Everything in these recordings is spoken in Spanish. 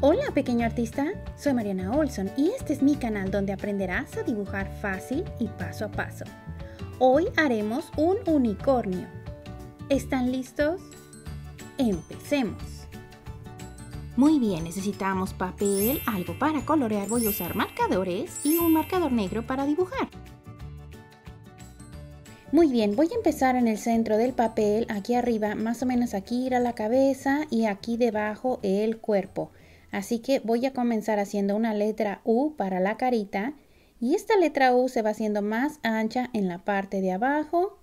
Hola pequeño artista, soy Mariana Olson y este es mi canal donde aprenderás a dibujar fácil y paso a paso. Hoy haremos un unicornio. ¿Están listos? Empecemos. Muy bien, necesitamos papel, algo para colorear, voy a usar marcadores y un marcador negro para dibujar. Muy bien, voy a empezar en el centro del papel, aquí arriba, más o menos aquí irá la cabeza y aquí debajo el cuerpo. Así que voy a comenzar haciendo una letra U para la carita y esta letra U se va haciendo más ancha en la parte de abajo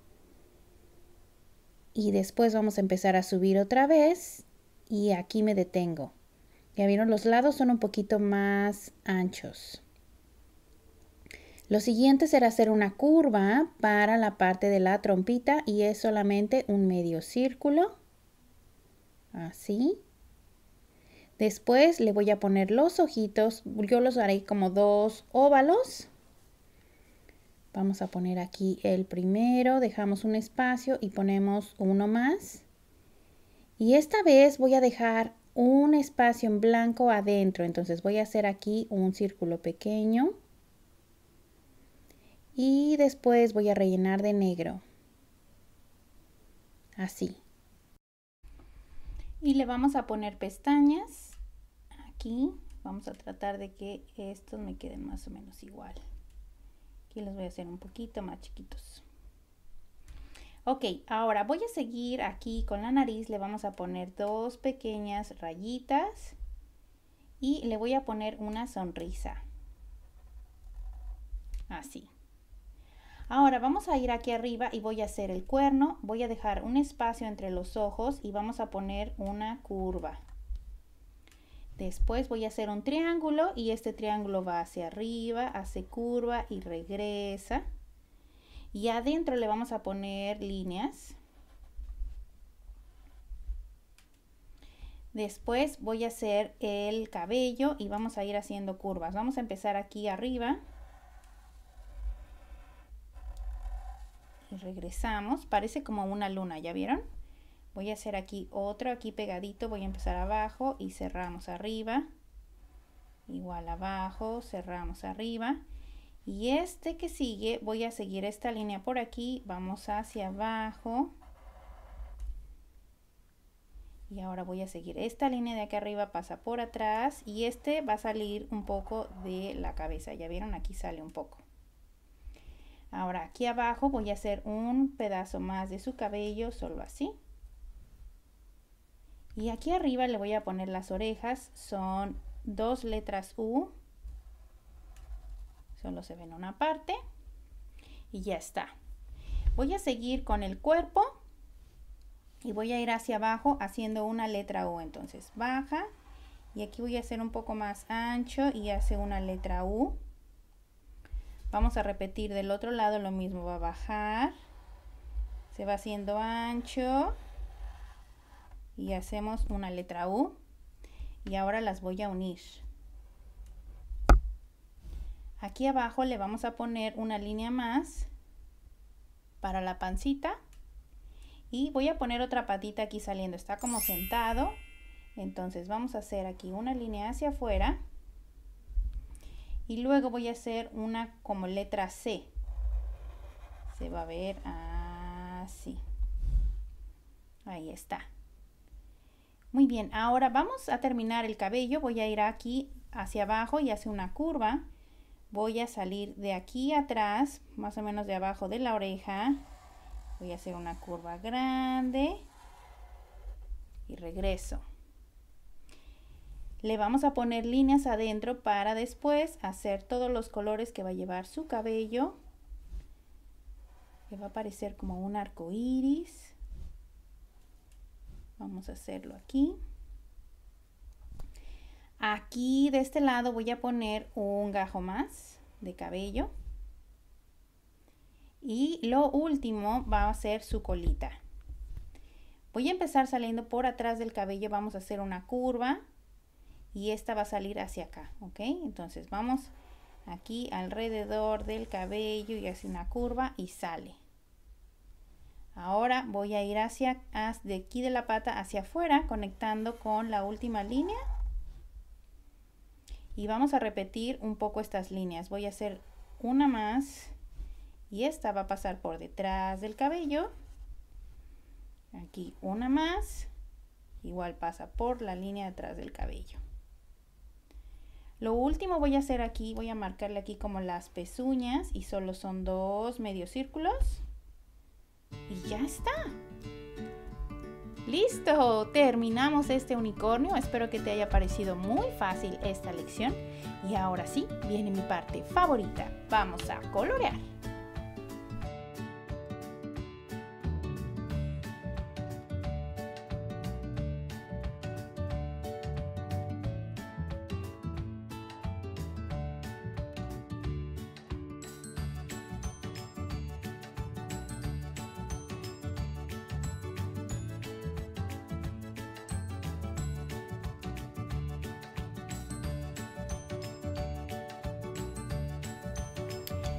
y después vamos a empezar a subir otra vez y aquí me detengo. Ya vieron, los lados son un poquito más anchos. Lo siguiente será hacer una curva para la parte de la trompita y es solamente un medio círculo. Así. Después le voy a poner los ojitos, yo los haré como dos óvalos. Vamos a poner aquí el primero, dejamos un espacio y ponemos uno más. Y esta vez voy a dejar un espacio en blanco adentro, entonces voy a hacer aquí un círculo pequeño. Y después voy a rellenar de negro. Así y le vamos a poner pestañas aquí. Vamos a tratar de que estos me queden más o menos igual. Aquí los voy a hacer un poquito más chiquitos. Ok ahora voy a seguir aquí con la nariz. Le vamos a poner dos pequeñas rayitas y le voy a poner una sonrisa. Así Ahora vamos a ir aquí arriba y voy a hacer el cuerno, voy a dejar un espacio entre los ojos y vamos a poner una curva. Después voy a hacer un triángulo y este triángulo va hacia arriba, hace curva y regresa. Y adentro le vamos a poner líneas. Después voy a hacer el cabello y vamos a ir haciendo curvas. Vamos a empezar aquí arriba. Regresamos. Parece como una luna, ¿ya vieron? Voy a hacer aquí otro, aquí pegadito. Voy a empezar abajo y cerramos arriba. Igual abajo, cerramos arriba. Y este que sigue, voy a seguir esta línea por aquí. Vamos hacia abajo. Y ahora voy a seguir esta línea de aquí arriba, pasa por atrás. Y este va a salir un poco de la cabeza. ¿Ya vieron? Aquí sale un poco. Ahora aquí abajo voy a hacer un pedazo más de su cabello, solo así. Y aquí arriba le voy a poner las orejas, son dos letras U. Solo se ven una parte. Y ya está. Voy a seguir con el cuerpo. Y voy a ir hacia abajo haciendo una letra U. Entonces baja. Y aquí voy a hacer un poco más ancho y hace una letra U. Vamos a repetir del otro lado lo mismo, va a bajar, se va haciendo ancho y hacemos una letra U y ahora las voy a unir. Aquí abajo le vamos a poner una línea más para la pancita y voy a poner otra patita aquí saliendo, está como sentado, entonces vamos a hacer aquí una línea hacia afuera y luego voy a hacer una como letra C. Se va a ver así. Ahí está. Muy bien, ahora vamos a terminar el cabello. Voy a ir aquí hacia abajo y hacer una curva. Voy a salir de aquí atrás, más o menos de abajo de la oreja. Voy a hacer una curva grande y regreso. Le vamos a poner líneas adentro para después hacer todos los colores que va a llevar su cabello. Que va a parecer como un arco iris. Vamos a hacerlo aquí. Aquí de este lado voy a poner un gajo más de cabello. Y lo último va a ser su colita. Voy a empezar saliendo por atrás del cabello. Vamos a hacer una curva y esta va a salir hacia acá, ¿ok? Entonces vamos aquí alrededor del cabello y hace una curva y sale. Ahora voy a ir hacia, de aquí de la pata hacia afuera, conectando con la última línea. Y vamos a repetir un poco estas líneas. Voy a hacer una más y esta va a pasar por detrás del cabello. Aquí una más. Igual pasa por la línea detrás del cabello. Lo último voy a hacer aquí, voy a marcarle aquí como las pezuñas y solo son dos medios círculos. Y ya está. Listo, terminamos este unicornio. Espero que te haya parecido muy fácil esta lección. Y ahora sí, viene mi parte favorita. Vamos a colorear.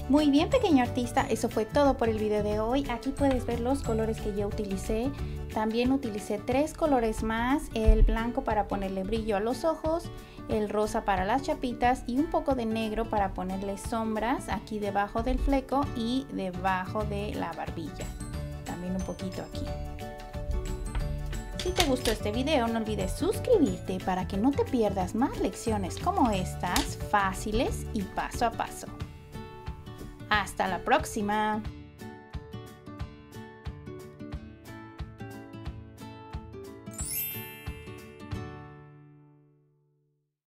Muy bien pequeño artista, eso fue todo por el video de hoy. Aquí puedes ver los colores que yo utilicé. También utilicé tres colores más, el blanco para ponerle brillo a los ojos, el rosa para las chapitas y un poco de negro para ponerle sombras aquí debajo del fleco y debajo de la barbilla. También un poquito aquí. Si te gustó este video no olvides suscribirte para que no te pierdas más lecciones como estas, fáciles y paso a paso. Hasta la próxima.